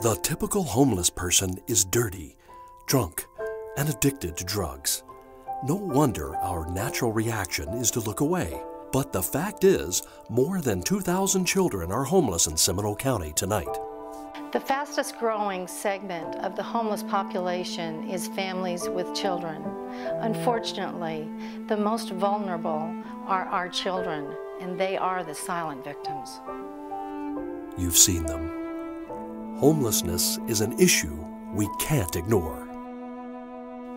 The typical homeless person is dirty, drunk, and addicted to drugs. No wonder our natural reaction is to look away. But the fact is, more than 2,000 children are homeless in Seminole County tonight. The fastest growing segment of the homeless population is families with children. Unfortunately, the most vulnerable are our children, and they are the silent victims. You've seen them. Homelessness is an issue we can't ignore.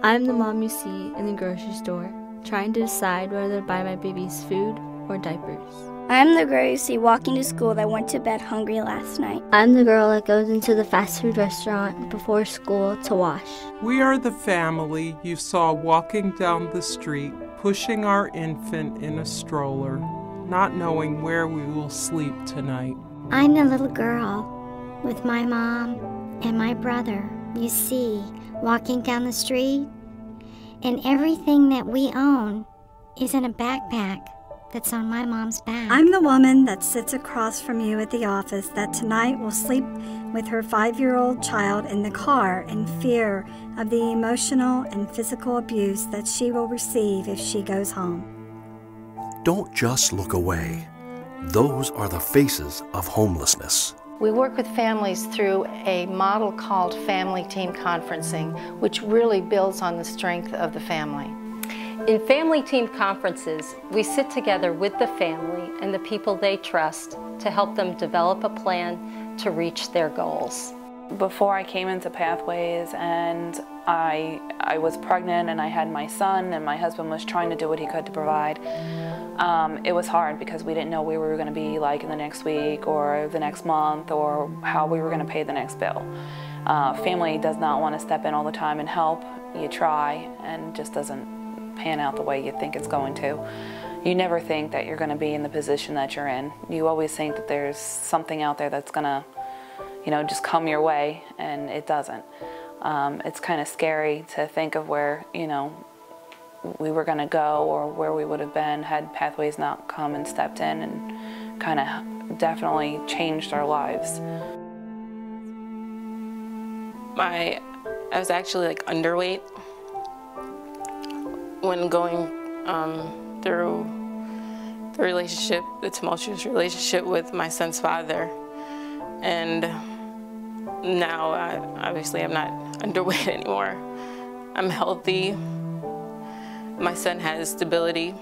I'm the mom you see in the grocery store, trying to decide whether to buy my baby's food or diapers. I'm the girl you see walking to school that went to bed hungry last night. I'm the girl that goes into the fast food restaurant before school to wash. We are the family you saw walking down the street, pushing our infant in a stroller, not knowing where we will sleep tonight. I'm the little girl with my mom and my brother you see walking down the street, and everything that we own is in a backpack that's on my mom's back. I'm the woman that sits across from you at the office that tonight will sleep with her five year old child in the car in fear of the emotional and physical abuse that she will receive if she goes home. Don't just look away. Those are the faces of homelessness. We work with families through a model called Family Team Conferencing, which really builds on the strength of the family. In family team conferences, we sit together with the family and the people they trust to help them develop a plan to reach their goals. Before I came into Pathways and I, I was pregnant and I had my son and my husband was trying to do what he could to provide, um, it was hard because we didn't know where we were going to be like in the next week or the next month or how we were going to pay the next bill. Uh, family does not want to step in all the time and help. You try and just doesn't pan out the way you think it's going to. You never think that you're going to be in the position that you're in. You always think that there's something out there that's going to you know, just come your way, and it doesn't. Um, it's kind of scary to think of where, you know, we were going to go or where we would have been had Pathways not come and stepped in and kind of definitely changed our lives. My, I was actually like underweight when going um, through the relationship, the tumultuous relationship with my son's father. And now, I, obviously, I'm not underweight anymore. I'm healthy. My son has stability.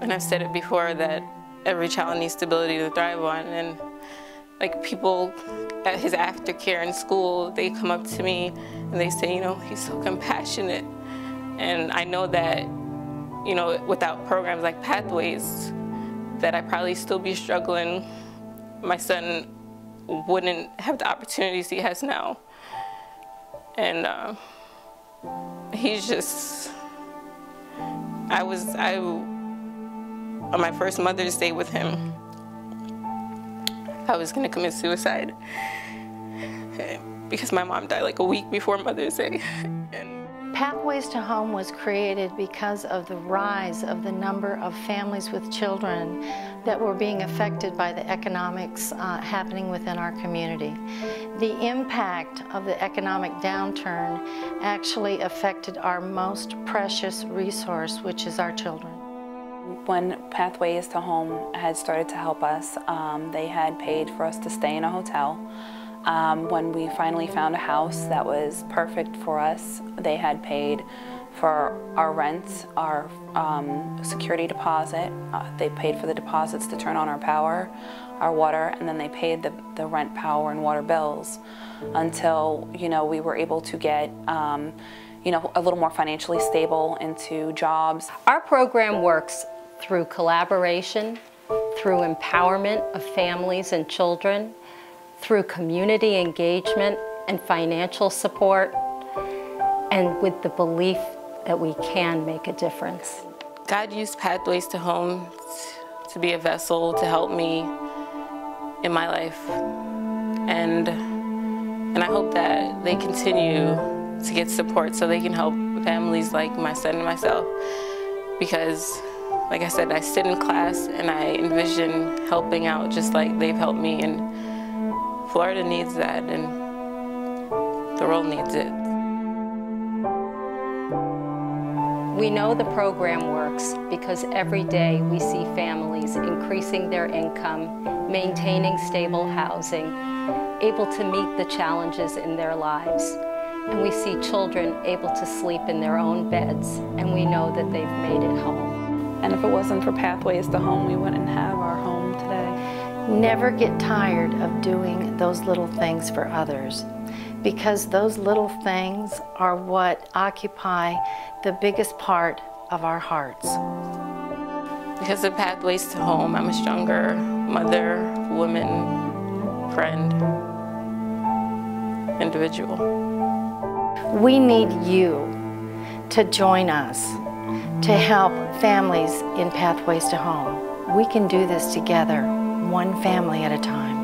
And I've said it before that every child needs stability to thrive on. And like people at his aftercare in school, they come up to me and they say, you know, he's so compassionate. And I know that, you know, without programs like Pathways, that I probably still be struggling. My son wouldn't have the opportunities he has now. And uh, he's just, I was, I, on my first Mother's Day with him, I was gonna commit suicide because my mom died like a week before Mother's Day. Pathways to Home was created because of the rise of the number of families with children that were being affected by the economics uh, happening within our community. The impact of the economic downturn actually affected our most precious resource, which is our children. When Pathways to Home had started to help us, um, they had paid for us to stay in a hotel. Um, when we finally found a house that was perfect for us, they had paid for our rent, our um, security deposit. Uh, they paid for the deposits to turn on our power, our water, and then they paid the, the rent, power, and water bills until you know we were able to get um, you know a little more financially stable into jobs. Our program works through collaboration, through empowerment of families and children, through community engagement and financial support, and with the belief that we can make a difference. God used Pathways to Home to be a vessel to help me in my life. And, and I hope that they continue to get support so they can help families like my son and myself. Because, like I said, I sit in class and I envision helping out just like they've helped me. And Florida needs that. And The world needs it. We know the program works because every day we see families increasing their income, maintaining stable housing, able to meet the challenges in their lives. And we see children able to sleep in their own beds, and we know that they've made it home. And if it wasn't for Pathways to Home, we wouldn't have our home today. Never get tired of doing those little things for others because those little things are what occupy the biggest part of our hearts. Because of Pathways to Home, I'm a stronger mother, woman, friend, individual. We need you to join us to help families in Pathways to Home. We can do this together, one family at a time.